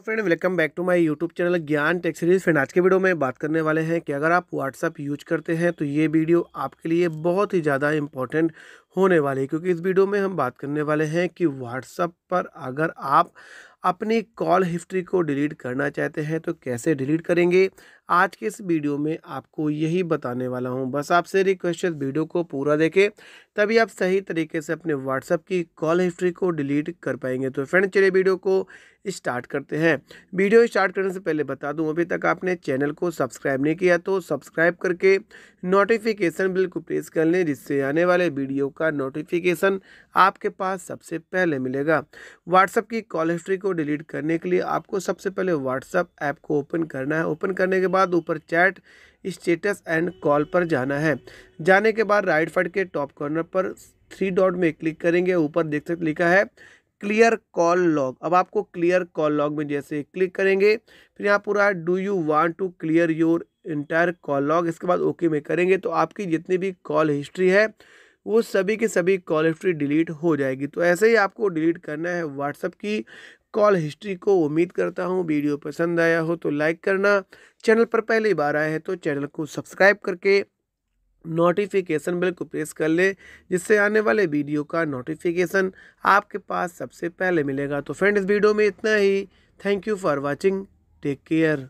Friend welcome back to my YouTube channel Gyan tech series friend आज के video में बात करने वाले हैं कि अगर आप व्हाट्सअप यूज़ करते हैं तो ये वीडियो आपके लिए बहुत ही ज़्यादा इंपॉर्टेंट होने वाली है, क्योंकि इस वीडियो में हम बात करने वाले हैं कि व्हाट्सअप पर अगर आप अपनी कॉल हिस्ट्री को डिलीट करना चाहते हैं तो कैसे डिलीट करेंगे? आज के इस वीडियो में आपको यही बताने वाला हूँ। बस आपसे रिक्वेस्ट है वीडियो को पूरा देखें, तभी आप सही तरीके से अपने व्हाट्सअप की कॉल हिस्ट्री को डिलीट कर पाएँगे। तो फ्रेंड चलिए वीडियो को स्टार्ट करते हैं। वीडियो स्टार्ट करने से पहले बता दूँ, अभी तक आपने चैनल को सब्सक्राइब नहीं किया तो सब्सक्राइब करके नोटिफिकेशन बिल को प्रेस कर लें, जिससे आने वाले वीडियो का नोटिफिकेशन आपके पास सबसे पहले मिलेगा। व्हाट्सअप की कॉल हिस्ट्री को डिलीट करने के लिए आपको सबसे पहले व्हाट्सअप ऐप को ओपन करना है। ओपन करने के बाद ऊपर चैट स्टेटस एंड कॉल पर जाना है। जाने के बाद राइट साइड के टॉप कॉर्नर पर थ्री डॉट में क्लिक करेंगे। ऊपर देख सकते लिखा है क्लियर कॉल लॉग अब आपको क्लियर कॉल लॉग में जैसे क्लिक करेंगे, फिर यहाँ पूरा do you want to clear your entire call log इसके बाद ओके में करेंगे। तो आपकी जितनी भी कॉल हिस्ट्री है वो सभी के सभी कॉल हिस्ट्री डिलीट हो जाएगी। तो ऐसे ही आपको डिलीट करना है व्हाट्सअप की कॉल हिस्ट्री को। उम्मीद करता हूँ वीडियो पसंद आया हो तो लाइक करना। चैनल पर पहली बार आए हैं तो चैनल को सब्सक्राइब करके नोटिफिकेशन बिल को प्रेस कर ले, जिससे आने वाले वीडियो का नोटिफिकेशन आपके पास सबसे पहले मिलेगा। तो फ्रेंड इस वीडियो में इतना ही। Thank you for watching. Take care.